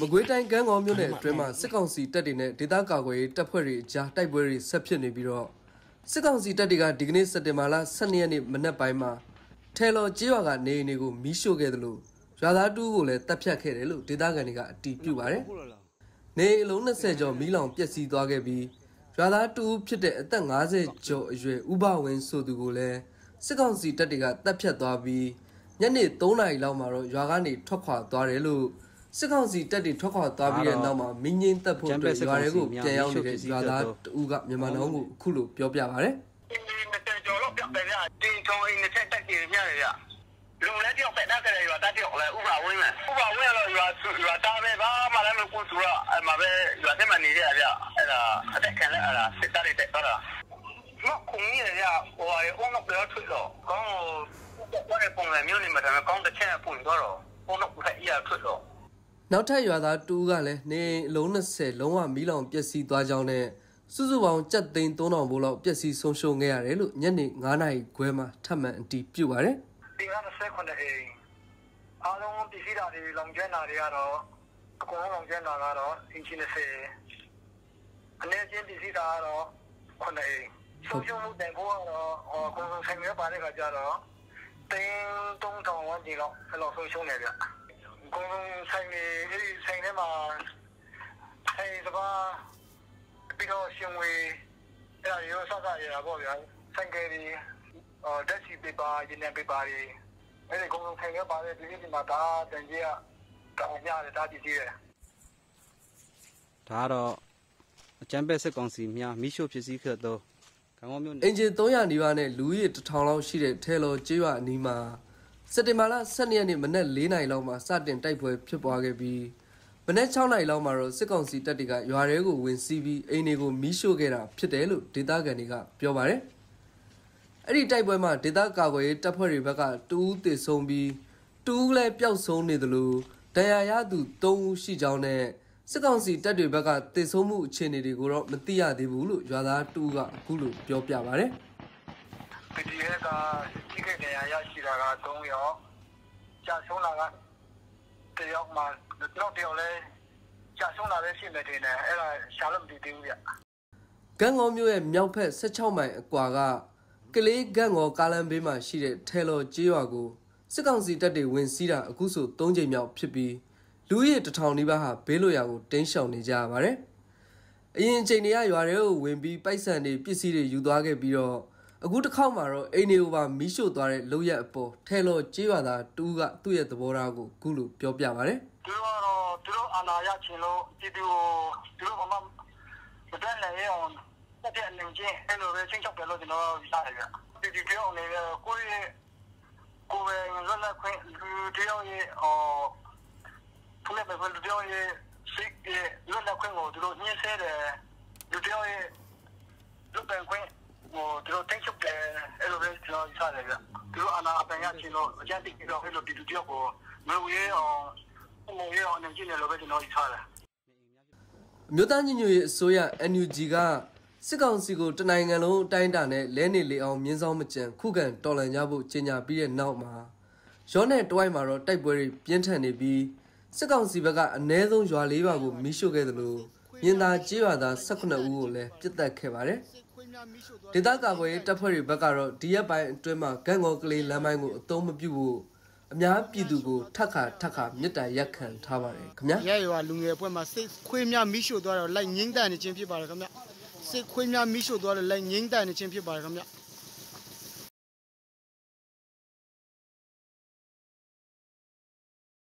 မကွေးတိုင်းကန်းကောမြို့နယ်အတွင်းမှာစစ်ကောင်စီတပ်တွေနဲ့ဒေသကာကွယ်ရေးတပ်ဖွဲ့တွေအကြားတိုက်ပွဲတွေဆက်ဖြစ်နေပြီးတော့စစ်ကောင်စီတပ်တွေကဒီကနေ့စက်တင်ဘာလ12ရက်နေ့မနက်ပိုင်းမှာထဲလော်ကျေးရွာကနေအိမ်တွေကိုမီးရှို့ခဲ့တယ်လို့ရွာသားတူကိုလည်းတပ်ဖြတ်ခဲ့တယ်လို့ဒေသခံတွေကအတည်ပြုပါတယ်။နေအိမ်အလုံး20ကျော်မီးလောင်ပျက်စီးသွားခဲ့ပြီးရွာသားတူဖြစ်တဲ့အသက်50ကျော်အရွယ်ဥပဝင်းဆိုသူကိုလည်းစစ်ကောင်စီတပ်တွေကတပ်ဖြတ်သွားပြီးညနေ3နာရီလောက်မှာတော့ရွာကနေထွက်ခွာသွားတယ်လို့ စစ်ကောင်စီတပ်တွေထွက်ခွာသွားပြီးတဲ့နောက်မှာမင်းငင်းတပ်ဖို့အတွက်ရွာတွေကိုပြန်ရောက်နေတဲ့ရွာသားတူကမြန်မာနိုင်ငံကိုအခုလိုပြောပြပါဗျ။ဒီ20ကျော်လောက်ပြတ်တယ်ဗျတင်ချုံအင်းနဲ့တက်ကြည့်ရတယ်ဗျလူလည်းတယောက်ပဲတက်ကြတယ်ရွာတက်တယောက်လည်းဥပဝင်းမယ်ဥပဝင်းကတော့ရွာရွာသားပဲဘာမှလည်းမကူသူကအဲ့မှာပဲရွာထဲမှာနေရဗျအဲ့ဒါအတက်ခံလည်းအဲ့ဒါစစ်သားတွေတက်တော့မခုံကြီးရဟိုအုံတော့ပြောထွေးတော့ကောင်းဘာလဲပုံစံမျိုးနေမှာဒါပေမဲ့ကောင်းတစ်ချက်ပုံတော့ဘုံတော့ဖက်ရထွေးတော့ နောက်ထပ်ရွာသားတူကလည်းနေအိမ်အလုံး20လုံးဝမီးလောင်ပျက်စီးသွားကြောင်းနဲ့စုစုပေါင်းကြက်သိန်း3000ဘိုးလောက်ပျက်စီးဆုံးရှုံးခဲ့ရတယ်လို့ညနေ9နာရီခွဲမှာထပ်မံအတည်ပြုပါတယ်ဒီကနေ့ဆက်ခွန်တဲ့အိမ်အားလုံးပစ္စည်းဓာတ်တွေလောင်ကျွမ်းတာတွေကတော့အကုန်လုံးလောင်ကျွမ်းတာကတော့အင်ဂျင်20အနေချင်းပစ္စည်းဓာတ်ကတော့ခွန်တဲ့အိမ်ဆုံးရှုံးမှုတိုင်ဖို့ကတော့ဟောကုန်စုံဆိုင်ရပါတဲ့ခါကျတော့တင်း3000ဝန်းကျင်လောက်အဲ့လိုဆုံးရှုံးနေဗျကုန်စုံ ဆိုင်တွေအဲ့ဒီဆိုင်ထဲမှာဆိုင်စပါပြီးတော့ရှင်ဝေအဲ့ဒါရောစကားရတာပေါ့ဗျာဆိုင်ကယ်တွေအော်ဓာတ်စီပေပါရင်းနှံပေပါတွေအဲ့ဒီကုန်စုံဆိုင်ရပါတဲ့ဒီဒီမှာဒါတန်ကြီးကတောင်းရတယ်ဒါပစ္စည်းတယ်ဒါကတော့အကျန်းပဲစစ်ကောင်စီများမိရှို့ဖြစ်စည်းခဲ့သောကံကောင်းမျိုးအင်ဂျင်300နီးပါးနဲ့လူဦးရေ1000လောက်ရှိတဲ့ထဲလော်ကျေးရွာအနီးမှာ စက်တင်ဘာလ12ရက်နေ့မနက်4နာရီလောက်မှာစတင်တိုက်ပွဲဖြစ်ပွားခဲ့ပြီးမနက်6နာရီလောက်မှာတော့စစ်ကောင်စီတပ်တွေကရွာတွေကိုဝင်စီးပြီးအိမ်တွေကိုမီးရှို့ခဲ့တာဖြစ်တယ်လို့ဒေသခံတွေကပြောပါတယ်။အဲ့ဒီတိုက်ပွဲမှာဒေသကာကွယ်ရေးတပ်ဖွဲ့တွေဘက်ကတူးတေဆုံးပြီးတူးလည်းပျောက်ဆုံးနေတယ်လို့ဒဏ်ရာရသူ3ဦးရှိကြောင်းနဲ့စစ်ကောင်စီတပ်တွေဘက်ကတေဆုံးမှုအခြေအနေတွေကိုတော့မသိရသေးဘူးလို့ရွာသားတူးကအခုလိုပြောပြပါတယ်။ PDF ကကြီးခဲ့တယ်ရရှိတာက3ယောက်ကြာဆုံးလာကတယောက်မှတော့တယောက်လဲကြာဆုံးလာလည်းရှိနေတယ်နဲ့အဲ့ဒါရှာလို့မသိသေးဘူးဗျဂန့်ငေါမြို့ရဲ့မြောက်ဖက်16မိုင်အကွာကကလေးဂန့်ငေါကားလမ်းဘေးမှာရှိတဲ့ထဲလော်ကျေးရွာကိုစစ်ကောင်စီတပ်တွေဝင်စီးတာအခုဆို3ချိန်မြောက်ဖြစ်ပြီးလူဦးရေတစ်ထောင်နီးပါးဟာဘေးလွတ်ရာကိုတင်းရှောင်နေကြရပါတယ်။အရင်အချိန်တွေကရွာတွေကိုဝင်ပြီးပိုက်ဆံတွေပစ္စည်းတွေယူသွားခဲ့ပြီးတော့ အခုတစ်ခေါက်မှာတော့အိမ်တွေကိုပါမီးရှို့သွားတဲ့လောက်ရက်အပေါ်ထဲလော်ကျေးရွာသားတူးကသူ့ရဲ့သဘောထားကိုအခုလိုပြောပြပါတယ်။သူတို့ကတော့သူတို့အာဏာရချင်လို့ပြည်သူကိုသူတို့ကမှမတန်းနိုင်အောင်တက်တဲ့အနေချင်းအဲ့လိုပဲချင်းချောက်တယ်လို့ကျွန်တော်ယူဆတယ်ဗျပြည်သူပြောအနေနဲ့ကိုယ့်ရဲ့ကိုယ်ပဲလွတ်လပ်ခွင့်လူတယောက်ရဲ့အော်ဖလက်ပဲလူတယောက်ရဲ့စိတ်ရဲ့လွတ်လပ်ခွင့်ကိုသူတို့ညှင်းဆဲတယ်လူတယောက်ရဲ့လွတ်ပန်ခွင့် ဟိုသူတို့တိတ်ချုပ်တယ်အဲ့လိုပဲကျွန်တော်ယူဆတယ်ဗျသူတို့အာဏာအပင်ရချင်လို့အကြမ်းတိတ်ပြီးတော့အဲ့လိုပြည်သူတယောက်ကိုမဝေးအောင်မဝေးအောင်အနေချင်းလည်းပဲကျွန်တော်ယူဆတယ်အမျိုးသားညီညွတ်ရေးအစိုးရ NUG ကစစ်ကောင်စီကိုတနိုင်ငံလုံးအတိုင်းအတာနဲ့လဲနေလေအောင်မြင်းဆောင်မကြံခုခံတော်လှန်ကြဖို့ကြေညာပြီးတဲ့နောက်မှာရောနဲ့တဝိုက်မှာတော့တိုက်ပွဲတွေပြင်းထန်နေပြီးစစ်ကောင်စီဘက်ကအ ਨੇ ဆုံးရွာလေးပါကိုမီးရှို့ခဲ့တယ်လို့မြင်းသားကြေးရွာသား18ဦးကိုလည်းပြစ်တက်ခဲ့ပါတယ် ဒေသကာကွယ်ရေးတပ်ဖွဲ့တွေဘက်ကတော့ဒီရက်ပိုင်းအတွင်းမှာဂန့်ငေါကလေးလမ်းပိုင်းကိုအသုံးမပြုဖို့အများပြည်သူကိုထပ်ခါထပ်ခါမြစ်တာရက်ခံထားပါတယ်ခင်ဗျာရဲရွာလူငယ်အဖွဲ့မှာစိတ်ခွေးများမိရှို့သွားတော့လိုက်ငိမ့်တန်နေခြင်းဖြစ်ပါတယ်ခင်ဗျစိတ်ခွေးများမိရှို့သွားတော့လိုက်ငိမ့်တန်နေခြင်းဖြစ်ပါတယ်ခင်ဗျ